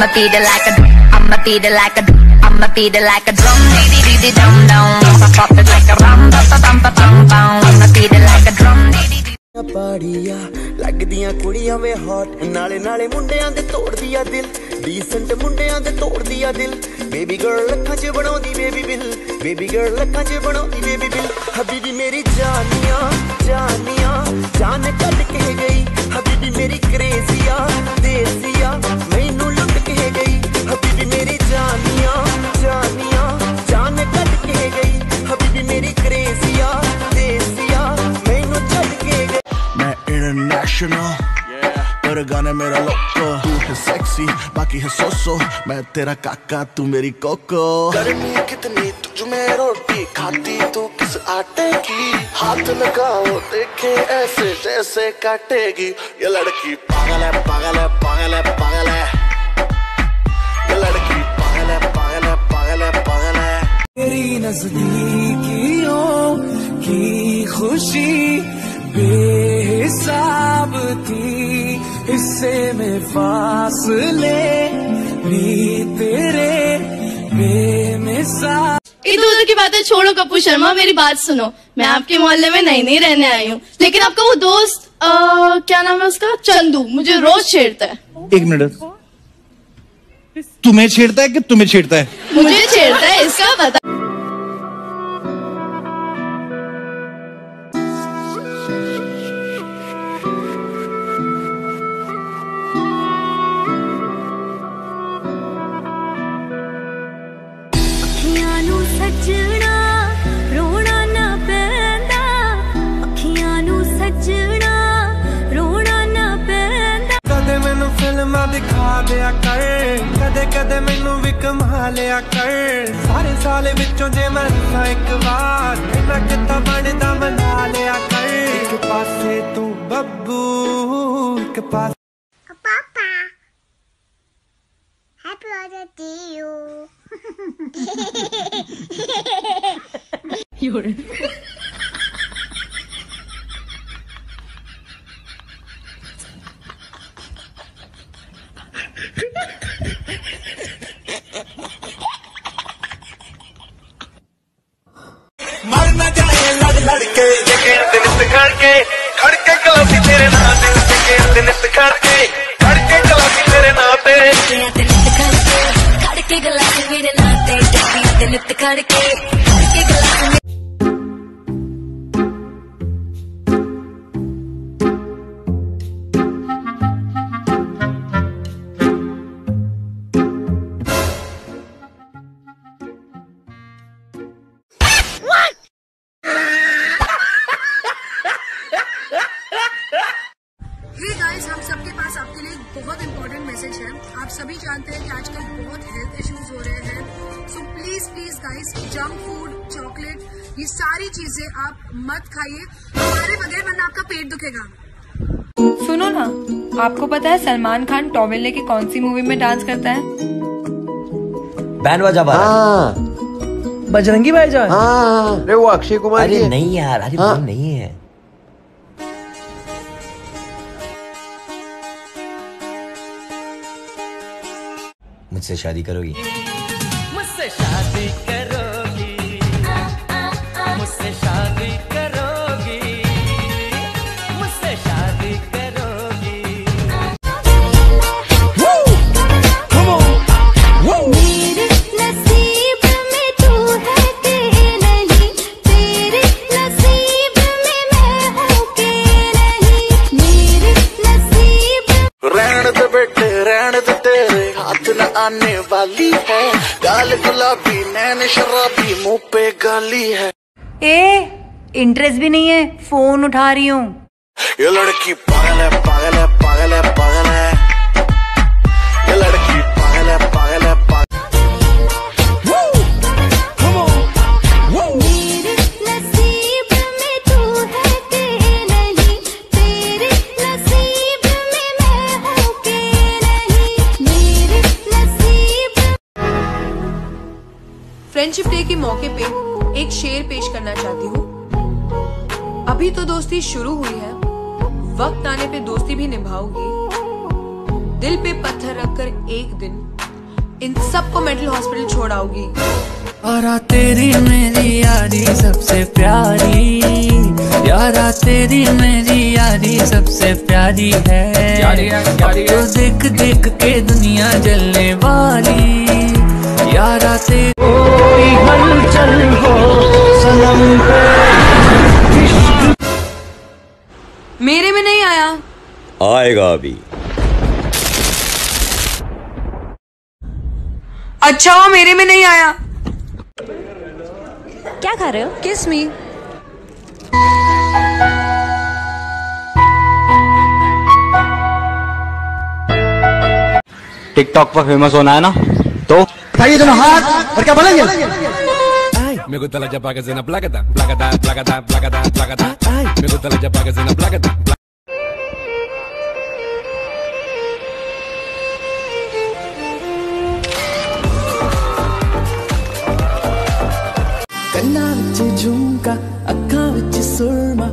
I'ma beat it like a I'ma beat it like a I'ma beat it like a drum dee dee dee dee dum dum pop it like a rum ba ba bum ba bum bum I'ma beat it like a drum dee dee dee ਪਾੜੀਆ ਲੱਗਦੀਆਂ ਕੁੜੀਆਂ ਵੇ hot ਨਾਲੇ ਨਾਲੇ ਮੁੰਡਿਆਂ ਦੇ ਤੋੜਦੀ ਆ ਦਿਲ decent ਮੁੰਡਿਆਂ ਦੇ ਤੋੜਦੀ ਆ ਦਿਲ ਬੇਬੀ ਗਰਲ ਲੱਖਾਂ 'ਚ ਬਣਾਉਂਦੀ ਬੇਬੀ ਬਿਲ ਬੇਬੀ ਗਰਲ ਲੱਖਾਂ 'ਚ ਬਣਾਉਂਦੀ ਬੇਬੀ ਬਿਲ ਹਬੀਬੀ ਮੇਰੀ ਜਾਨੀਆਂ ਜਾਨੀਆਂ ਜਾਨ ਕੱਢ ਕੇ ਗਈ ਹਬੀਬੀ ਮੇਰੀ ਕਰੇਜ਼ੀਆ ਦੇਸੀਆ ਮੈਨੂੰ जानिया जानिया। जान कट के गई हबीबी मेरी क्रेजिया देसिया मैनू चल के गई। मैं इंटरनेशनल पर गाने मेरा लोको तू है सेक्सी बाकी है सोसो मैं तेरा काका तू मेरी कोको गर्मी कितनी तुझ में रोटी खाती तू किस आटे की? हाथ लगाओ देखे ऐसे जैसे काटेगी। ये लड़की पागल है पागल है पागल है पागल है। नजदीकियों की खुशी बेहिसाब थी। हिस्से में फासले भी तेरे बेमिसाल। इधर उधर की बातें छोड़ो कपूर शर्मा मेरी बात सुनो। मैं आपके मोहल्ले में नई नई रहने आई हूँ। लेकिन आपका वो दोस्त अ, क्या नाम है उसका? चंदू। मुझे रोज छेड़ता है। एक मिनट। तुम्हें छेड़ता है कि तुम्हें छेड़ता है? मुझे छेड़ता है इसका पता ਦਿਖਾ ਦਿਆ ਕਰ ਕਦੇ ਕਦੇ ਮੈਨੂੰ ਵੀ ਕਮਾ ਲਿਆ ਕਰ ਸਾਰੇ ਸਾਲ ਵਿੱਚੋਂ ਜੇ ਮੈਂ ਰਸਾਂ ਇੱਕ ਵਾਰ ਮੈਂ ਕਿਤਾ ਬਣਦਾ ਮਨਾ ਲਿਆ ਕਰ ਇੱਕ ਪਾਸੇ ਤੂੰ ਬੱਬੂ ਇੱਕ ਪਾਸੇ ਪਾਪਾ ਹੈਪੀ ਬਰਥਡੇ ਟੂ ਯੂ ਮਰ ਨਾ ਜਾਏ ਲੜ ਲੜ ਕੇ। ਜਗੇਰ ਦੇ ਨਿਤ ਖੜ ਕੇ ਖੜ ਕੇ ਗਲਾਸੀ ਤੇਰੇ ਨਾਂ ਤੇ। ਜਗੇਰ ਦੇ ਨਿਤ ਖੜ ਕੇ ਖੜ ਕੇ ਗਲਾਸੀ ਤੇਰੇ ਨਾਂ ਤੇ। ਜਗੇਰ ਦੇ ਨਿਤ ਖੜ ਕੇ ਖੜ ਕੇ ਗਲਾਸੀ ਮੇਰੇ ਨਾਂ ਤੇ। ਜਗੇਰ ਦੇ ਨਿਤ ਖੜ ਕੇ मत खाइए। हमारे बगैर वरना आपका पेट दुखेगा। सुनो ना आपको पता है सलमान खान टॉवेल लेके कौन सी मूवी में डांस करता है? बैंड बजा बारा हाँ। बजरंगी भाईजान हाँ। अरे वो अक्षय कुमार अरे नहीं यार अरे हाँ। नहीं है। मुझसे शादी करोगी। मुझसे शादी आने वाली है। गाल गुलाबी नैन शराबी मुँह पे गाली है। ए इंटरेस्ट भी नहीं है फ़ोन उठा रही हूँ। ये लड़की पागल है पागल है पागल है पागल है। ये लड़की दोस्ती शुरू हुई है वक्त आने पे दोस्ती भी निभाऊँगी दिल पे पत्थर रखकर एक दिन इन सबको मेंटल हॉस्पिटल छोड़ आओगी। यारा तेरी मेरी यारी सबसे प्यारी यारा तेरी मेरी यारी सबसे प्यारी है। यारी है, यारी तो देख देख के दुनिया जलने वाली यारा तेरी कोई हलचल हो आएगा अभी। अच्छा वो मेरे में नहीं आया। क्या खा रहे हो? किस मी टिकटॉक पर फ़ेमस होना है ना? तो? बताइए दोनों हाथ और क्या बोलेंगे? मेरे को तला जब आगे जेना ब्लगदा ब्लगदा ब्लगदा ब्लगदा ब्लगदा मेरे को तला जब आगे जेना ब्लगदा ਕੰਨਾਂ ਵਿੱਚ ਝੁਮਕਾ ਅੱਖਾਂ ਵਿੱਚ ਸੁਰਮਾ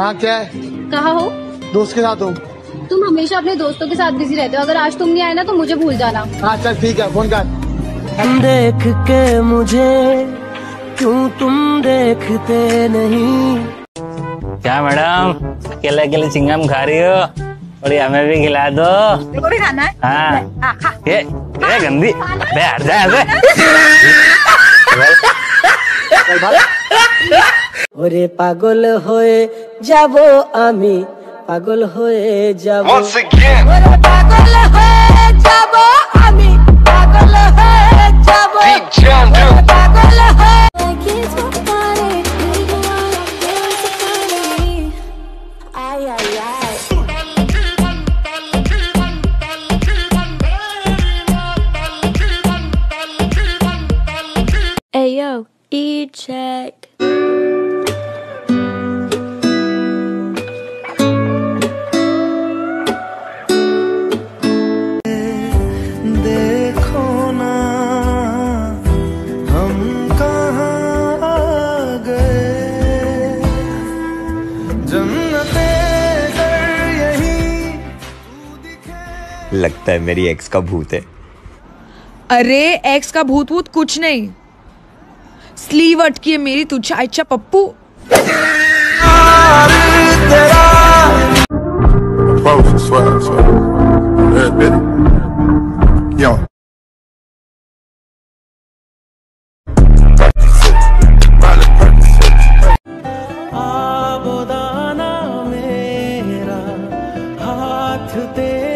हाँ क्या है? कहा हो? दोस्त के साथ हो। तुम हमेशा अपने दोस्तों के साथ बिज़ी रहते हो। अगर आज तुम नहीं आए ना तो मुझे भूल जाना। हाँ चल ठीक है फ़ोन कर। देख के मुझे क्यों तुम देखते नहीं? क्या मैडम? अकेले अकेले चिंगम खा रही हो? और हमें भी खिला दो। मेरे को भी खाना है? हाँ। ये ये गंदी। बे हट जा ওরে পাগল হয়ে যাব আমি পাগল হয়ে যাব। मेरी एक्स का भूत है। अरे एक्स का भूत भूत कुछ नहीं। स्लीव अटकी है मेरी तू चाय चा पप्पू। हाथ तेरे।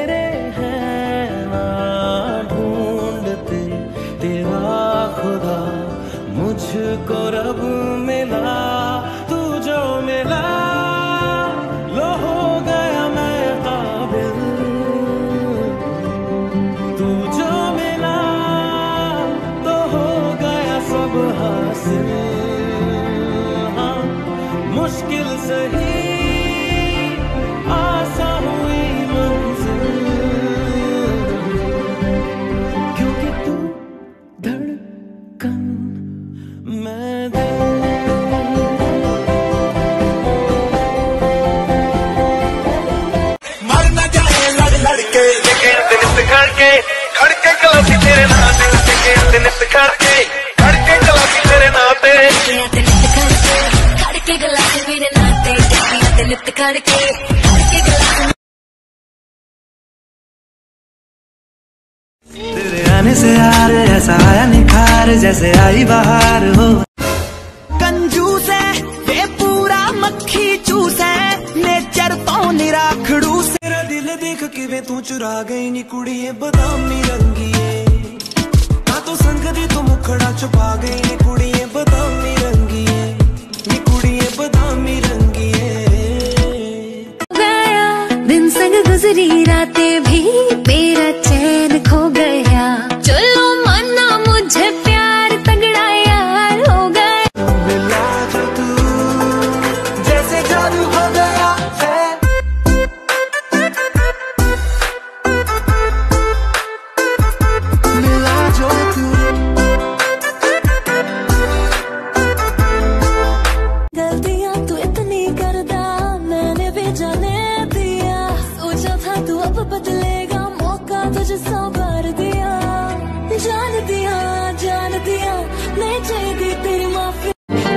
हाँ मुश्किल सही आसा हुई तू धड़कन मैं मर लड़ लड़के लेकिन दिन सिखड़ के। खड़के कलासी तेरे नाम ते खड़के तेरे आने से यार ऐसा आया निखार जैसे आई बाहर हो। कंजूस है वे पूरा मक्खी चूस है। नेचर तो निराखड़ू तेरा दिल देख के वे तू चुरा गई नी कुड़िए बदामी रंगीए ना तो संग दी तू मुखड़ा छुपा गई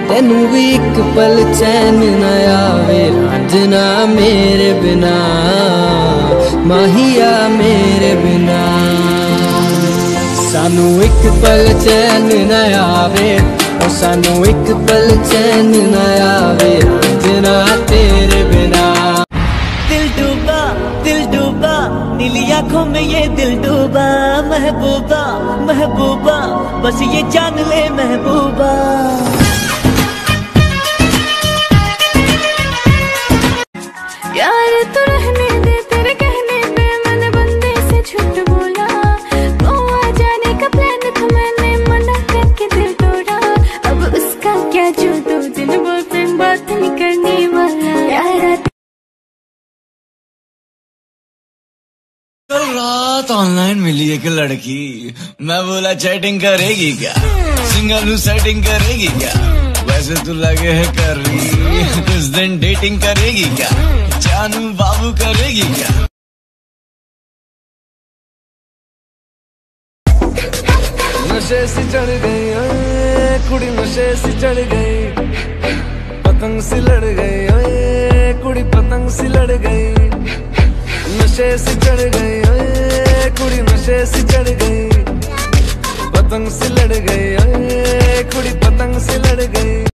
ਤੈਨੂੰ ਵੀ ਇੱਕ ਪਲ ਚੈਨ ਨਾ ਆਵੇ ਰਾਂਝਣਾ ਮੇਰੇ ਬਿਨਾ ਮਾਹੀਆ ਮੇਰੇ ਬਿਨਾ ਸਾਨੂੰ ਇੱਕ ਪਲ ਚੈਨ ਨਾ ਆਵੇ ਉਹ ਸਾਨੂੰ ਇੱਕ ਪਲ ਚੈਨ ਨਾ ਆਵੇ ਰਾਂਝਣਾ ਤੇਰੇ ਬਿਨਾ दिल डूबा दिल डूबा नीली आंखों में ये दिल डूबा महबूबा महबूबा बस ये जान ले महबूबा रात ऑनलाइन मिली एक लड़की। मैं बोला चैटिंग करेगी क्या? सिंगल सेटिंग करेगी क्या? वैसे तू लगे है कर रही उस दिन डेटिंग करेगी क्या? जानू बाबू करेगी क्या? नशे से चढ़ गई कुड़ी नशे से चढ़ गई। पतंग से लड़ गई कुड़ी पतंग से लड़ गई। नशे से चढ़ गई कुड़ी नशे से चढ़ गई। पतंग से लड़ गई कुड़ी पतंग से लड़ गई।